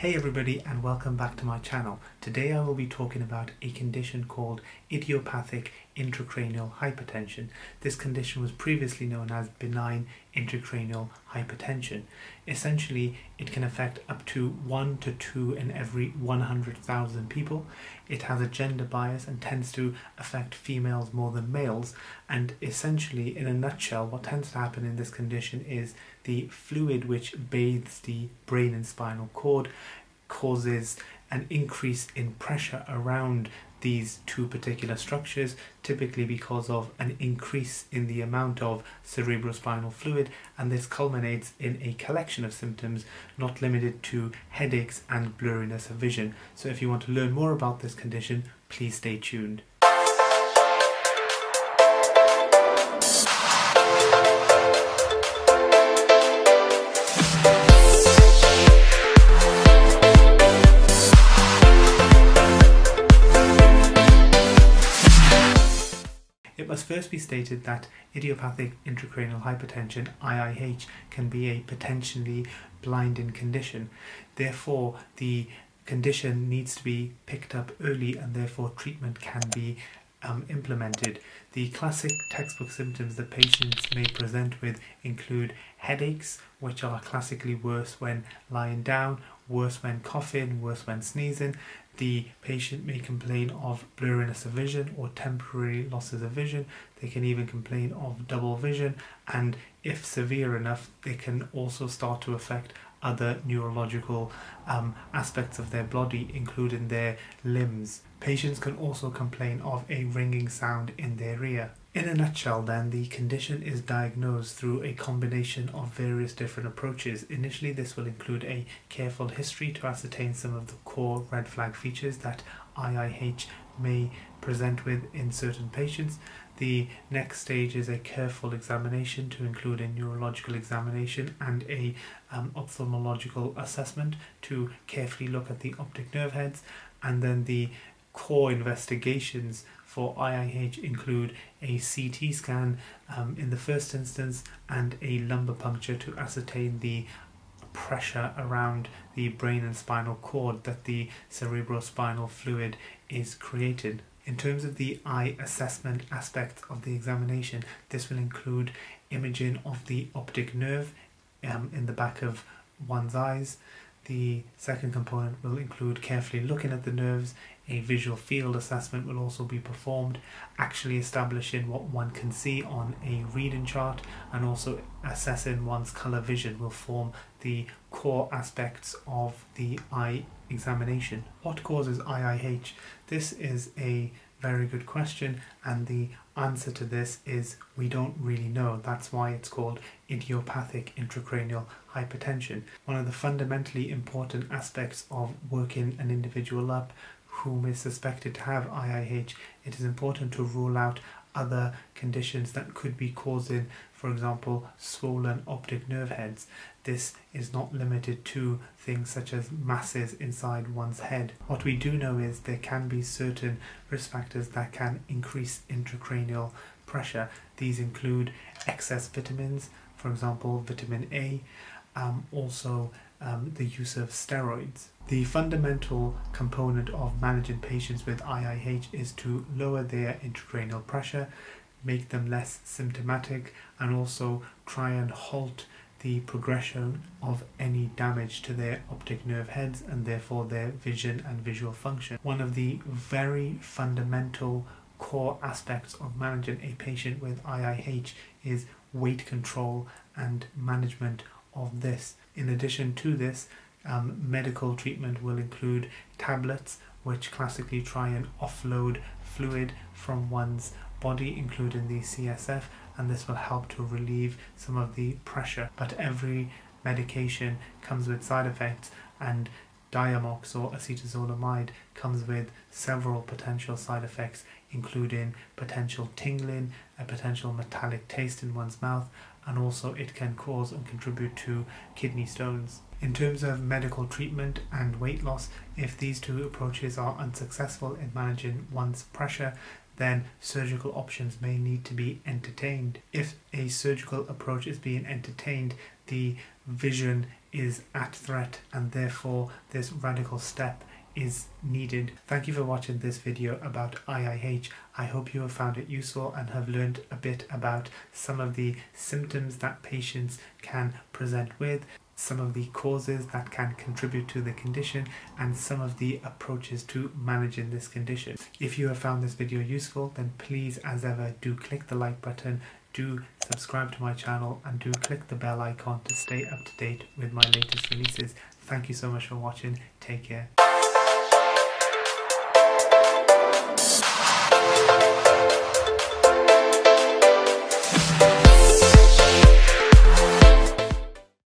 Hey everybody and welcome back to my channel. Today I will be talking about a condition called idiopathic intracranial hypertension. This condition was previously known as benign intracranial hypertension. Essentially, it can affect up to 1 to 2 in every 100,000 people. It has a gender bias and tends to affect females more than males. And essentially, in a nutshell, what tends to happen in this condition is the fluid which bathes the brain and spinal cord causes an increase in pressure around these two particular structures, typically because of an increase in the amount of cerebrospinal fluid, and this culminates in a collection of symptoms not limited to headaches and blurriness of vision. So, if you want to learn more about this condition, please stay tuned. Must first be stated that idiopathic intracranial hypertension, IIH, can be a potentially blinding condition. Therefore, the condition needs to be picked up early and therefore treatment can be um, implemented. The classic textbook symptoms that patients may present with include headaches, which are classically worse when lying down, worse when coughing, worse when sneezing. The patient may complain of blurriness of vision or temporary losses of vision. They can even complain of double vision, and if severe enough, they can also start to affect other neurological um, aspects of their body, including their limbs. Patients can also complain of a ringing sound in their ear. In a nutshell, then, the condition is diagnosed through a combination of various different approaches. Initially, this will include a careful history to ascertain some of the core red flag features that IIH may present with in certain patients. The next stage is a careful examination to include a neurological examination and a um, ophthalmological assessment to carefully look at the optic nerve heads. And then the core investigations for IIH include a CT scan um, in the first instance and a lumbar puncture to ascertain the pressure around the brain and spinal cord that the cerebrospinal fluid is created. In terms of the eye assessment aspect of the examination, this will include imaging of the optic nerve um, in the back of one's eyes. The second component will include carefully looking at the nerves. A visual field assessment will also be performed, actually establishing what one can see on a reading chart and also assessing one's colour vision will form the core aspects of the eye examination. What causes IIH? This is a very good question, and the answer to this is we don't really know. That's why it's called idiopathic intracranial hypertension. One of the fundamentally important aspects of working an individual up whom is suspected to have IIH, it is important to rule out other conditions that could be causing, for example, swollen optic nerve heads. This is not limited to things such as masses inside one's head. What we do know is there can be certain risk factors that can increase intracranial pressure. These include excess vitamins, for example, vitamin A, um, also um, the use of steroids. The fundamental component of managing patients with IIH is to lower their intracranial pressure, make them less symptomatic, and also try and halt the progression of any damage to their optic nerve heads and therefore their vision and visual function. One of the very fundamental core aspects of managing a patient with IIH is weight control and management of this. In addition to this, um, medical treatment will include tablets which classically try and offload fluid from one's body, including the CSF, and this will help to relieve some of the pressure. But every medication comes with side effects, and Diamox or acetazolamide comes with several potential side effects, including potential tingling, a potential metallic taste in one's mouth, and also it can cause and contribute to kidney stones. In terms of medical treatment and weight loss, if these two approaches are unsuccessful in managing one's pressure, then surgical options may need to be entertained. If a surgical approach is being entertained, the vision is at threat and therefore this radical step is needed. Thank you for watching this video about IIH. I hope you have found it useful and have learned a bit about some of the symptoms that patients can present with, some of the causes that can contribute to the condition and some of the approaches to managing this condition. If you have found this video useful then please as ever do click the like button, do subscribe to my channel and do click the bell icon to stay up to date with my latest releases. Thank you so much for watching. Take care.